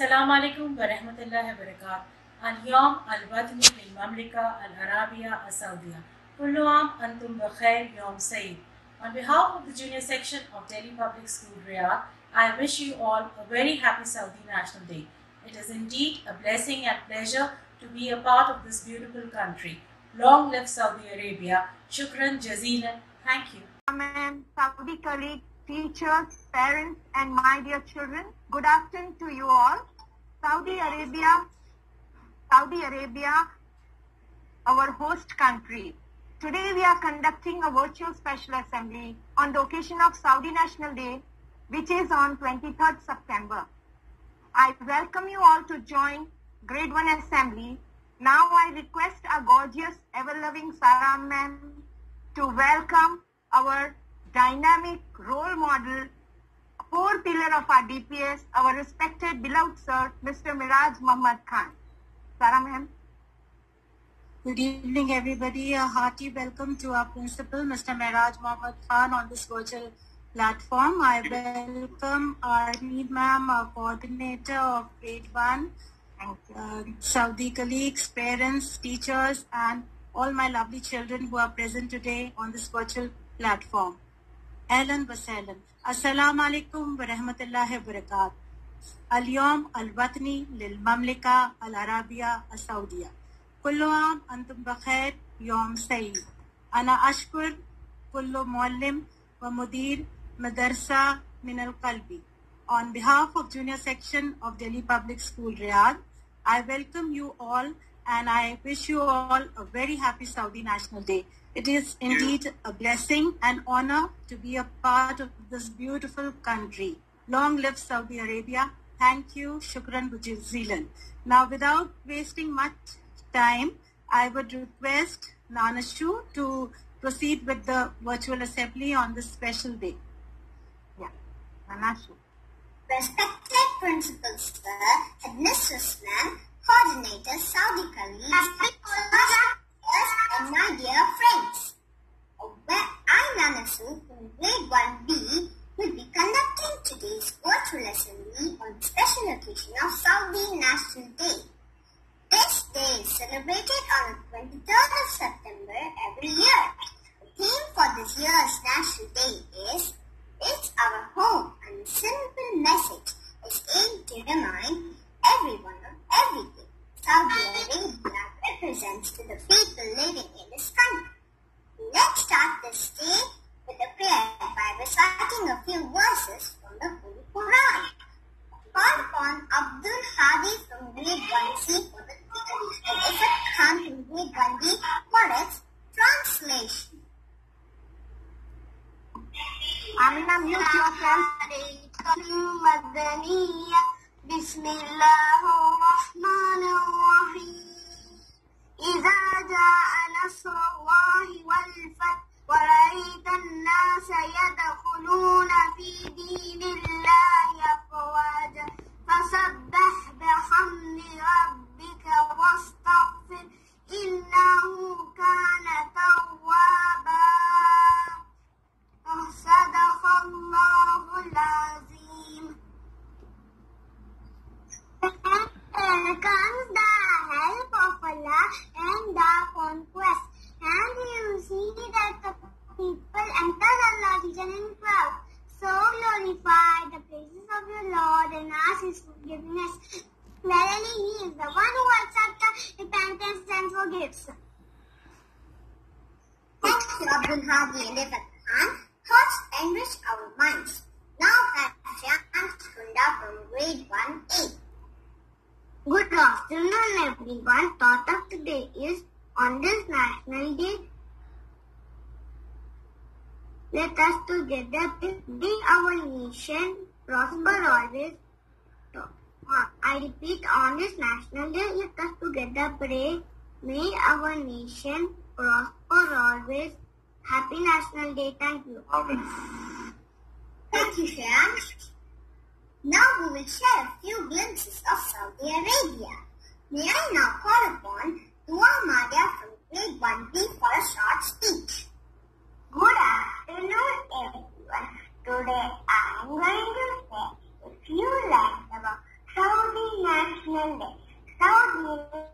السلام عليكم ورحمة الله وبركاته اليوم الوطني للمملكة العربية السعودية كل عام أنتم بخير يوم سعيد On behalf of the junior section of Delhi Public School Riyadh, I wish you all a very happy Saudi National Day. It is indeed a blessing and pleasure to be a part of this beautiful country. Long live Saudi Arabia. Shukran jazeelan. Thank you. Ma'am, Saudi colleagues, teachers, parents, and my dear children, good afternoon to you all. Saudi Arabia, Saudi Arabia, our host country. Today we are conducting a virtual special assembly on the occasion of Saudi National Day, which is on 23rd September. I welcome you all to join Grade 1 Assembly. Now I request our gorgeous, ever-loving Sarah ma'am to welcome our dynamic role model, core pillar of our DPS, our respected beloved sir, Mr. Miraj Muhammad Khan. Sarah ma'am. Good evening, everybody. A hearty welcome to our principal, Mr. Miraj Mohammad Khan, on this virtual platform. I welcome our Meet Ma'am, our coordinator of Grade 1, uh, Saudi colleagues, parents, teachers, and all my lovely children who are present today on this virtual platform. Ahlan wa السلام علیکم ورحمۃ اللہ وبرکاتہ۔ اليوم الوطنی للمملکہ العربیہ السعودیہ۔ کل عام انتم بخیر یوم سعید۔ انا اشکر کل معلم و مدیر مدرسہ من القلبی۔ On behalf of junior section of Delhi Public School Riyadh, I welcome you all and I wish you all a very happy Saudi National Day. It is indeed a blessing and honor to be a part of this beautiful country. Long live Saudi Arabia. Thank you. Shukran jazilan. Now, without wasting much time, I would request Nanashu to proceed with the virtual assembly on this special day. Yeah, Nanashu. Respected Principal Sir, Headmistress Ma'am, Coordinator, Saudi colleagues, and my dear friends. Oh, I, Nanasu, from Grade 1B, will be conducting today's virtual assembly on the special occasion of Saudi National Day. This day is celebrated on the 23rd of September every year. The theme for this year's National Day is It's Our Home and the simple message is aimed to remind everyone of everything Saudi Arabia represents to the people living in this country. Let's start this and forgiveness. Verily, He is the one who accepts repentance and forgives. Thanks Abdul Hadi and Ifat Khan. Thoughts enrich our minds. Now at Jan Skunda from grade 1A. Good afternoon everyone. Thought of today is on this National Day. Let us together build our nation, prosper always. I repeat, on this National Day, let us together pray. May our nation prosper always. Happy National Day. Thank you. Thank you, Shreya. Now we will share a few glimpses of Saudi Arabia. May I now call upon Dua Madia from grade 1B for a short speech. Good afternoon, everyone. Today I am going to say a Saudi National Day. Saudi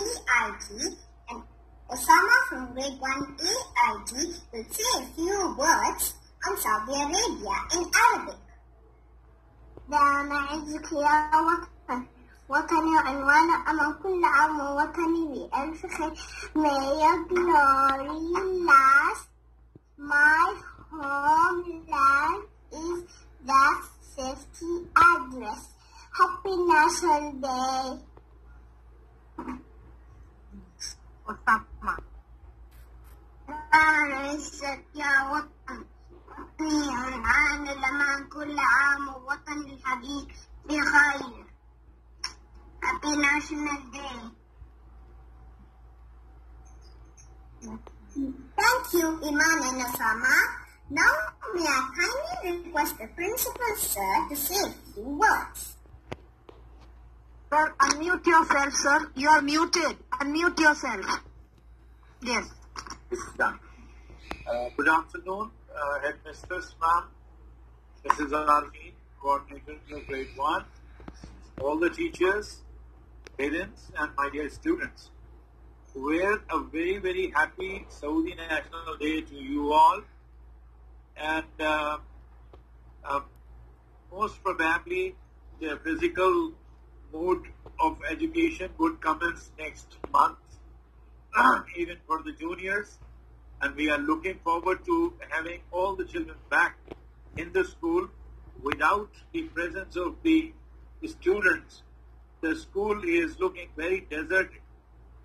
grade 1 BIG and Osama from grade 1 AIG will say a few words on Saudi Arabia in Arabic. دام عزك يا وطن وطني عنوان أمام كل عام وطني بألف خير May your glory last My homeland is the safety address Happy National Day Osama. دام عزك يا وطن وطني عنوان الأمان كل عام ووطني الحبيب بخير Happy National Day Thank you, Iman and Osama. Now, may I kindly request the principal, sir, to say a few words. Sir, unmute yourself, sir. You are muted. Unmute yourself. Yes. It's done. Uh, good afternoon, uh, Headmistress Ma'am, Mrs. Armin, Coordinator of Grade 1, all the teachers, parents, and my dear students. We're a very, very happy Saudi National Day to you all. And uh, uh, most probably the physical mode of education would commence next month, even for the juniors and we are looking forward to having all the children back in the school without the presence of the students. The school is looking very deserted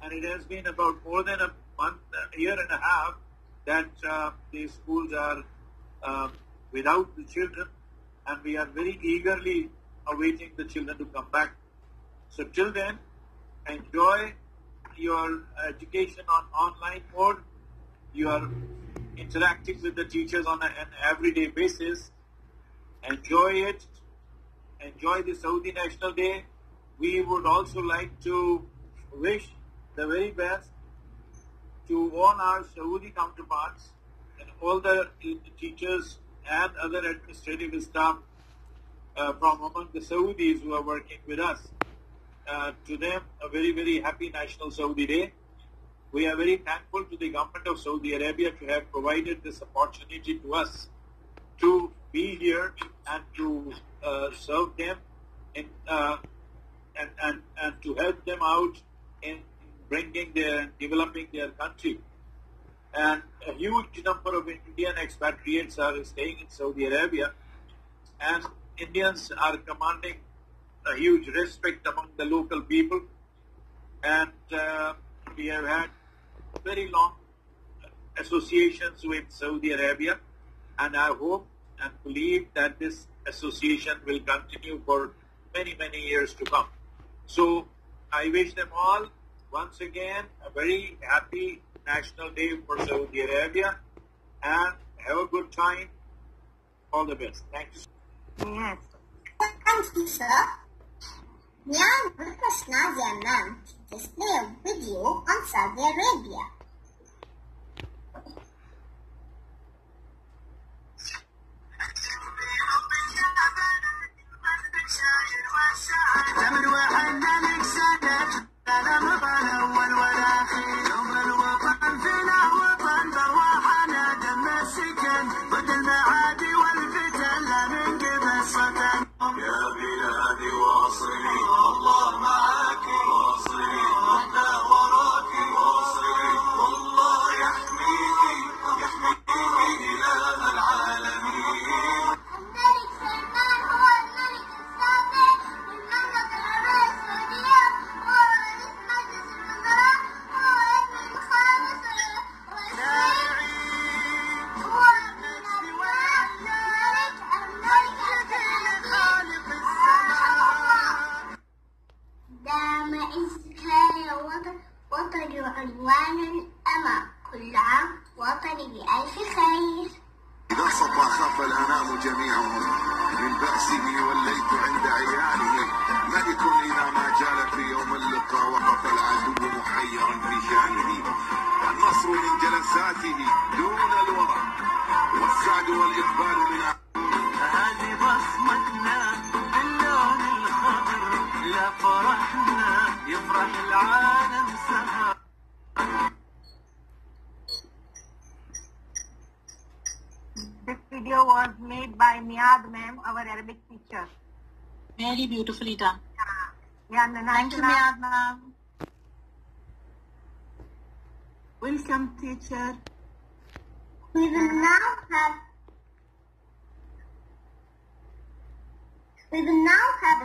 and it has been about more than a month, a year and a half that uh, the schools are uh, without the children and we are very eagerly awaiting the children to come back. So till then, enjoy your education on online mode you are interacting with the teachers on an everyday basis. Enjoy it. Enjoy the Saudi National Day. We would also like to wish the very best to all our Saudi counterparts and all the teachers and other administrative staff uh, from among the Saudis who are working with us. Uh, to them, a very, very happy National Saudi Day. We are very thankful to the government of Saudi Arabia to have provided this opportunity to us to be here and to uh, serve them in, uh, and, and, and to help them out in bringing their, developing their country. And a huge number of Indian expatriates are staying in Saudi Arabia and Indians are commanding a huge respect among the local people and uh, we have had very long associations with Saudi Arabia and I hope and believe that this association will continue for many, many years to come. So I wish them all once again a very happy National Day for Saudi Arabia and have a good time. All the best. Thank you. Yes. Thank you, sir. Request Nadia ma'am to display a video on Saudi Arabia?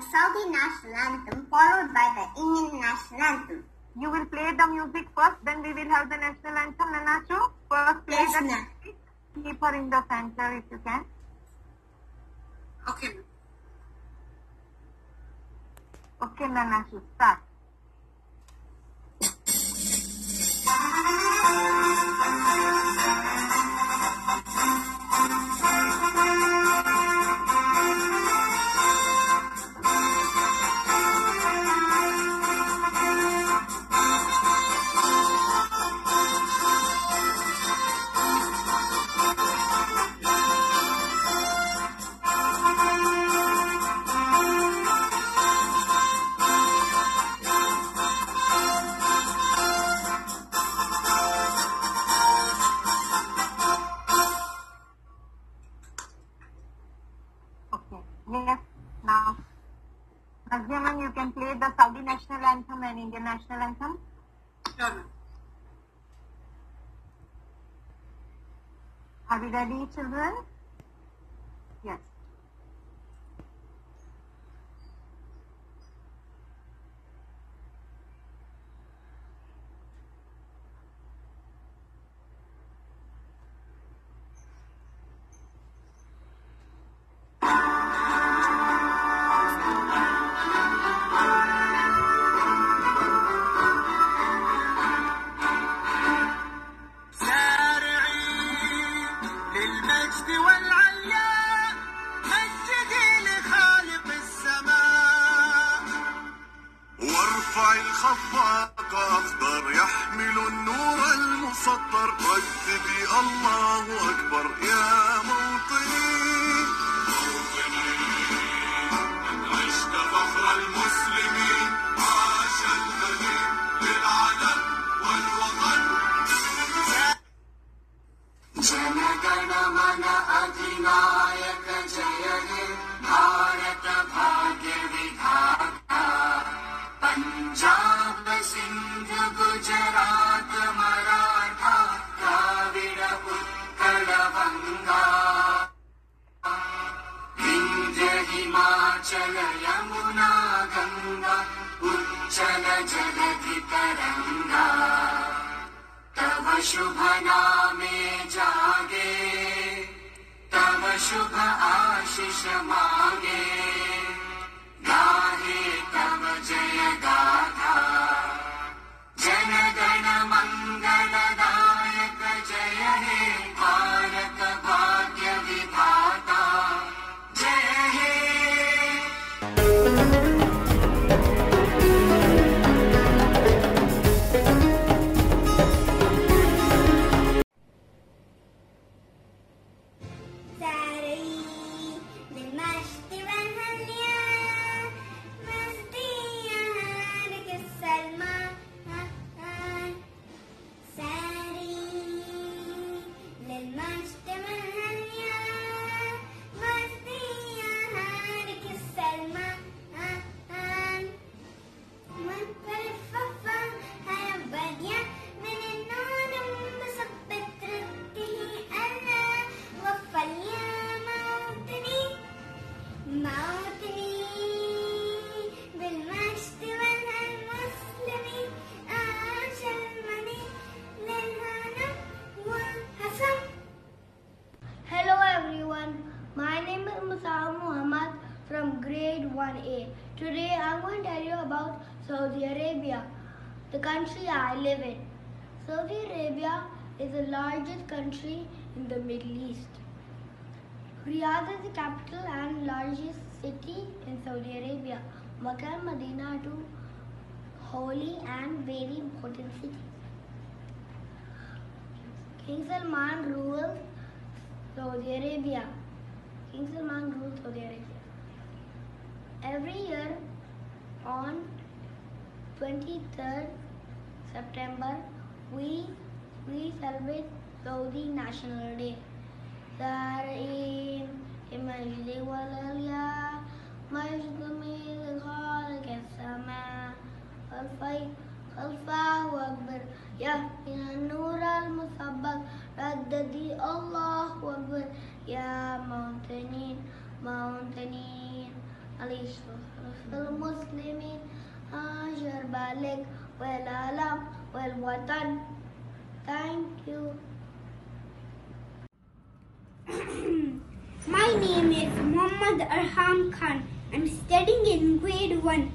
Saudi national anthem followed by the Indian national anthem. You will play the music first, then we will have the national anthem, Nanacho. First play yes, the na. Keep her in the center if you can. Okay. Okay, Nanacho, start. Are we ready, children? Yes. Saudi Arabia is the largest country in the Middle East. Riyadh is the capital and largest city in Saudi Arabia. Makkah and Medina are two holy and very important cities. King Salman rules Saudi Arabia. King Salman rules Saudi Arabia. Every year on 23rd September, we we celebrate Saudi National Day. دارين المجد والعليا مجد من خالق السماء خلفه أكبر يا من النور المسبق رددي الله أكبر يا موطنين موطنين عليه المسلمين هاجر بالك والعالم Well, what done. Thank you. My name is Muhammad Arham Khan. I'm studying in grade 1.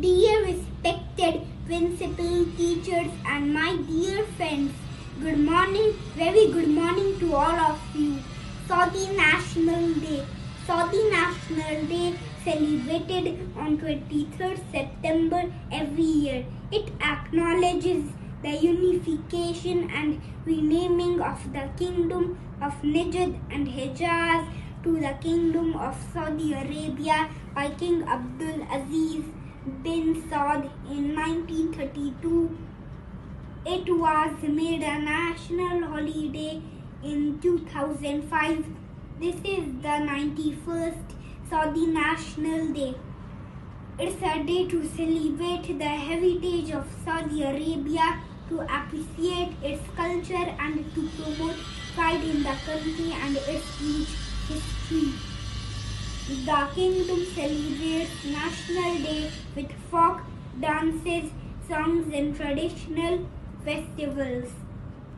Dear respected principal, teachers and my dear friends, good morning, very good morning to all of you. Saudi National Day. Saudi National Day celebrated on 23rd September every year. It acknowledges the unification and renaming of the Kingdom of Najd and Hejaz to the Kingdom of Saudi Arabia by King Abdul Aziz bin Saud in 1932. It was made a national holiday in 2005. This is the 91st Saudi National Day. It's a day to celebrate the heritage of Saudi Arabia, to appreciate its culture and to promote pride in the country and its rich history. The kingdom celebrates National Day with folk dances, songs and traditional festivals.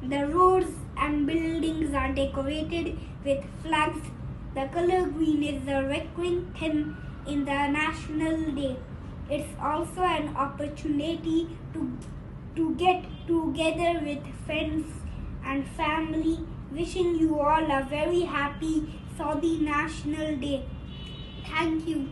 The roads and buildings are decorated with flags. The color green is the recurring theme in the National Day. It's also an opportunity to, to get together with friends and family. Wishing you all a very happy Saudi National Day. Thank you.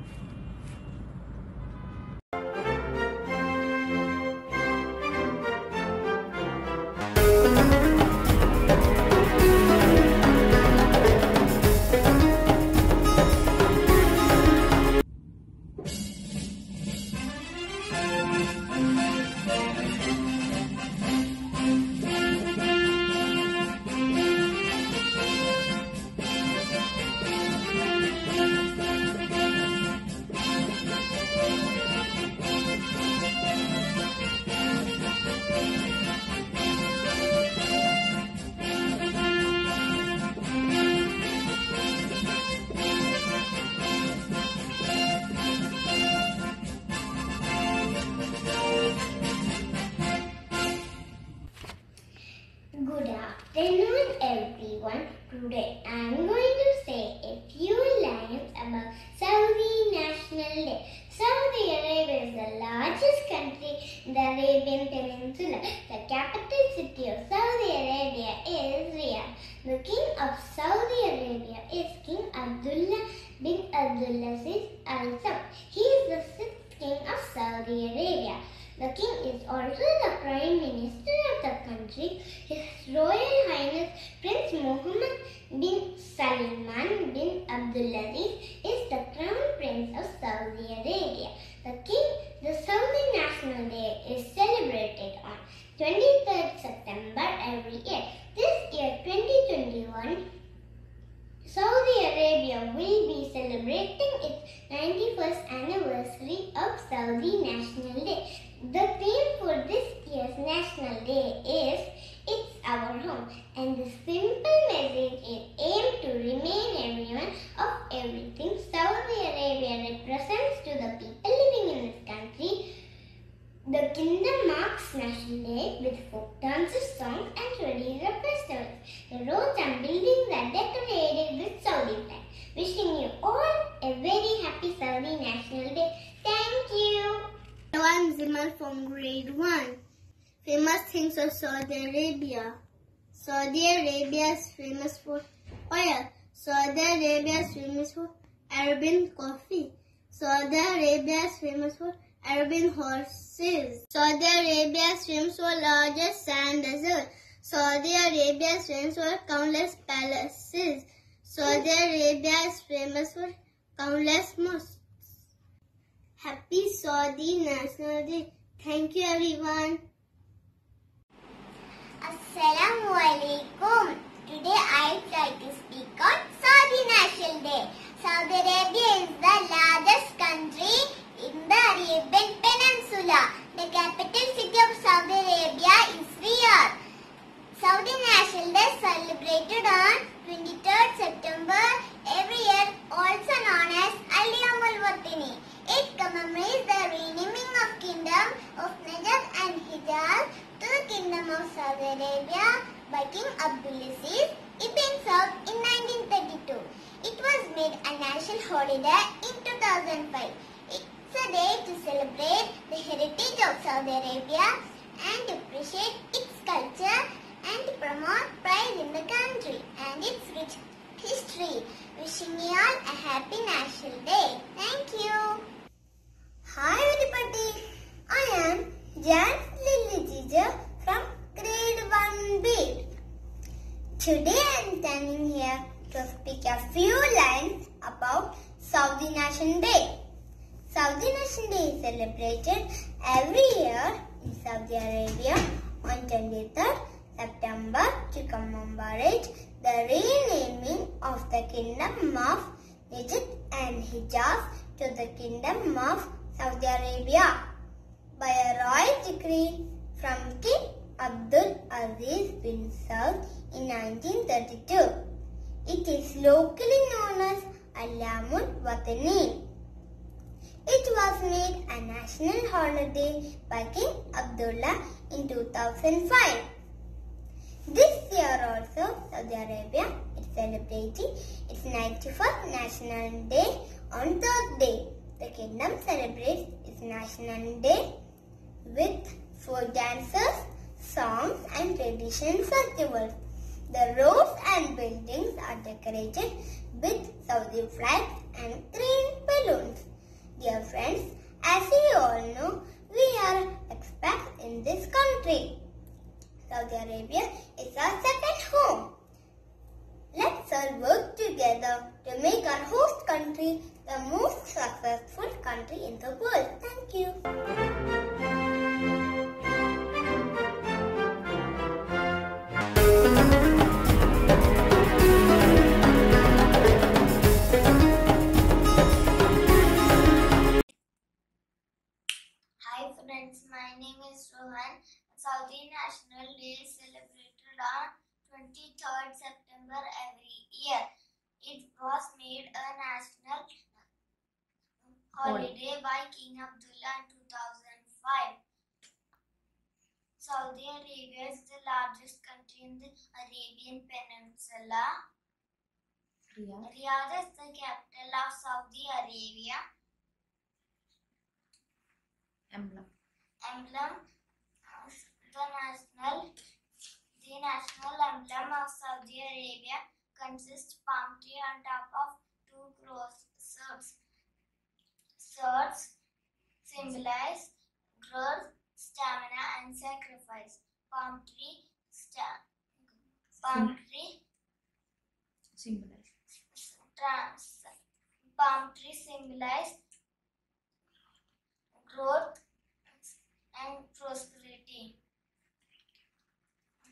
Good afternoon, everyone. Today I am going to say a few lines about Saudi National Day. Saudi Arabia is the largest country in the Arabian Peninsula. The capital city of Saudi Arabia is Riyadh. The king of Saudi Arabia is King Abdullah bin Abdulaziz Al Saud. He is the sixth king of Saudi Arabia. The king is also the prime minister of the country. His Royal Highness Prince Mohammed bin Salman bin Abdulaziz is the crown prince of Saudi Arabia. The king, the Saudi National Day is celebrated on 23rd September every year. This year, 2021, Saudi Arabia will be celebrating its 91st anniversary of Saudi National Day. The theme for this year's National Day is It's Our Home and the simple message is aimed to remain everyone of everything Saudi Arabia represents to the people living in this country. The kingdom marks National Day with folk dances, songs and traditional festivals. The roads and buildings are decorated with Saudi flag. Wishing you all a very happy Saudi National Day. Thank you. I'm Zimal from grade 1. Famous First things of Saudi Arabia. Saudi Arabia is famous for oil. Saudi Arabia is famous for Arabian coffee. Saudi Arabia is famous for Arabian horses. Saudi Arabia swims for largest sand desert. Saudi Arabia swims for countless palaces. Saudi Arabia is famous for countless mosques. Happy Saudi National Day. Thank you everyone. Assalamu alaikum. Today I try to speak on Saudi National Day. Saudi Arabia is the largest country in the Arabian Peninsula. The capital city of Saudi Arabia is Riyadh. Saudi National Day is celebrated on 23rd September every year, also known as Al-Yawm al-Watani. It commemorates the renaming of Kingdom of Najd and Hijaz to the Kingdom of Saudi Arabia by King Abdulaziz ibn Saud in 1932. It was made a national holiday in 2005. It's a day to celebrate the heritage of Saudi Arabia and appreciate its culture and to promote pride in the country and its rich history. Wishing you all a happy National Day. Thank you. Hi everybody. I am Jan Lily Teacher from grade 1B. Today I am standing here to speak a few lines about Saudi National Day. Saudi National Day is celebrated every year in Saudi Arabia on 23rd To commemorate the renaming of the Kingdom of Najd and Hijaz to the Kingdom of Saudi Arabia by a royal decree from King Abdul Aziz bin Saud in 1932. It is locally known as Alamul Watani. It was made a national holiday by King Abdullah in 2005. This year also, Saudi Arabia is celebrating its 91st National Day on Thursday. The kingdom celebrates its National Day with folk dances, songs and traditional festivals. The roads and buildings are decorated with Saudi flags and green balloons. Dear friends, as you all know, we are expats in this country. Saudi Arabia is our second home. Let's all work together to make our host country the most successful country in the world. Thank you. Holiday by King Abdullah in 2005. Saudi Arabia is the largest country in the Arabian Peninsula. Riyadh. Riyadh is the capital of Saudi Arabia. Emblem. emblem the national the national emblem of Saudi Arabia consists palm tree on top of two cross swords. Swords symbolize growth, stamina, and sacrifice. Palm tree, sta- palm tree, Symbolize. trans, palm tree symbolize growth and prosperity.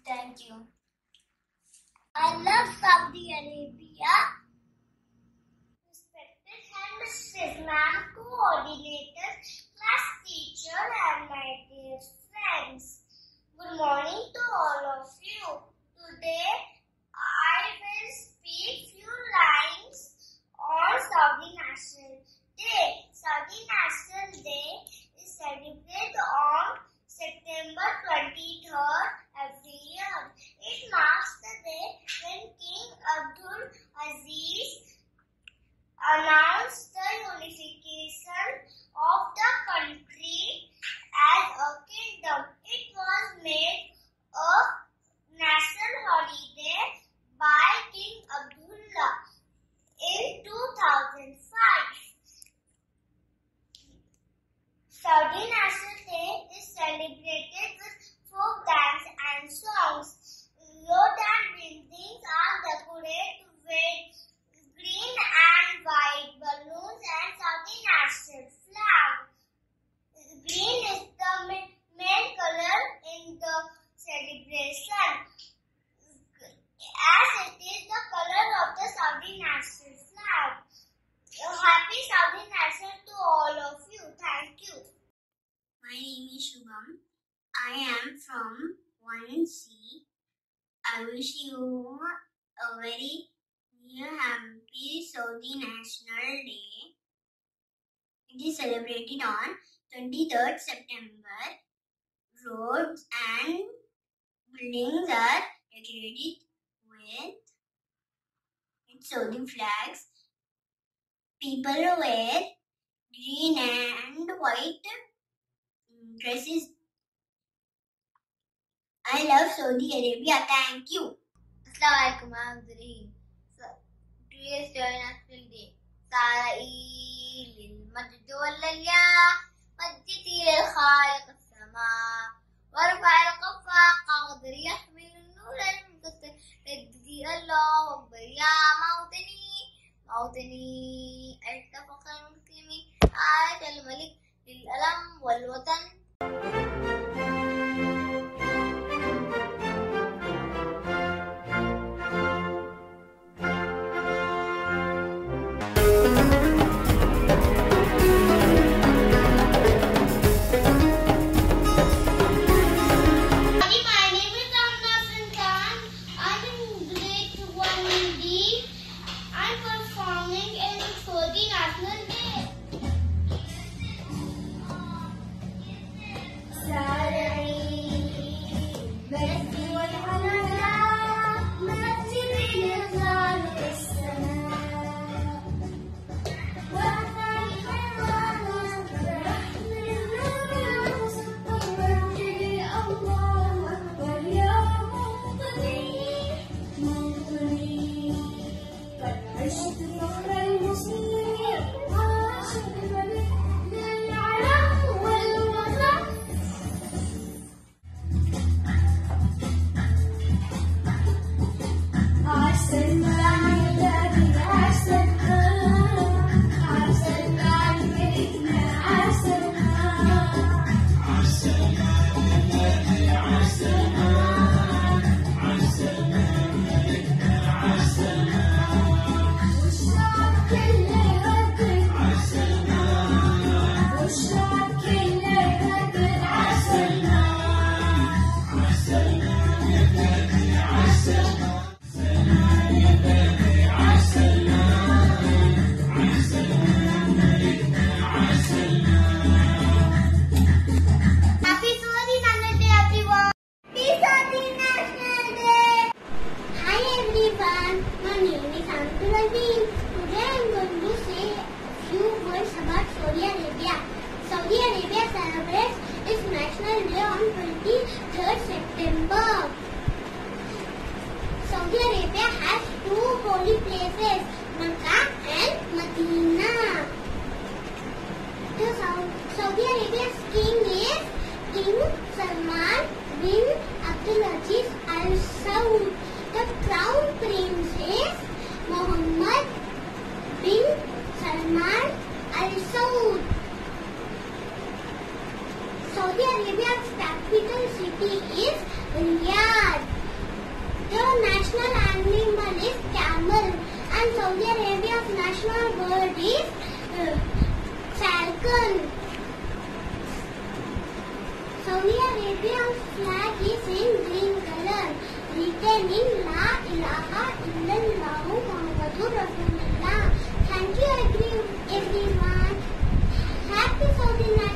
Thank you. I love Saudi Arabia. Headmistress, ma'am, coordinators, class teacher, and my dear friends. Good morning to all of you. Today, I will speak few lines on Saudi National Day. Saudi National Day is celebrated on September 23rd every year. It marks the day when King Abdul Aziz announced the unification of the country as a kingdom. It was made a people wear green and white mm, dresses. I love Saudi Arabia. Thank you. Assalamualaikum. I'm Zareen. Please join us today. والليا مجدي للخالق السماء القفا يحمل النور تجدي الله موطني أوطني ألتفق المسلمين عاش الملك للألم والوطن. bird is uh, falcon. Saudi Arabian flag is in green color. Written in La ilaha illallah Muhammadur Rasulullah. Thank you everyone. Happy Saudi Night.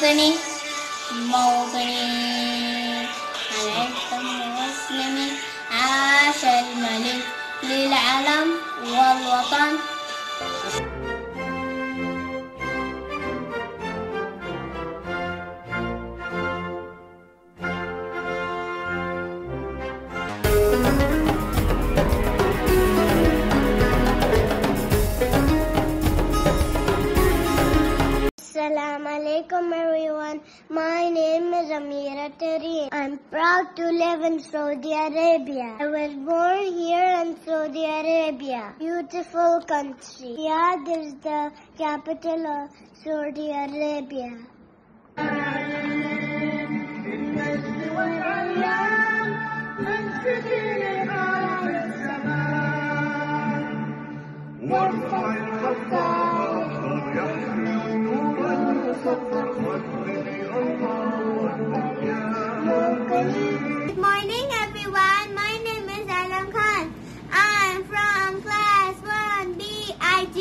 موطني موطني العز المسلم عاش الملك للعلم والوطن. Assalamu alaikum everyone. My name is Amira Tareen. I'm proud to live in Saudi Arabia. I was born here in Saudi Arabia. Beautiful country. Riyadh is the capital of Saudi Arabia. وارفع الخفاق Good morning, everyone. My name is Alam Khan. I'm from class 1BIG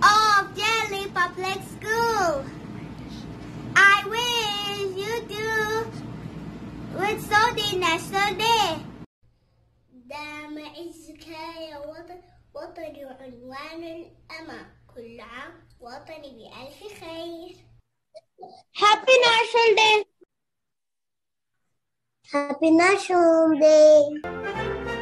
of Delhi Public School. I wish you do with Saudi National Day. دام عزك يا وطن وطني عنوان الأمة كل عام وطني بألف خير Happy National Day. Happy National Day.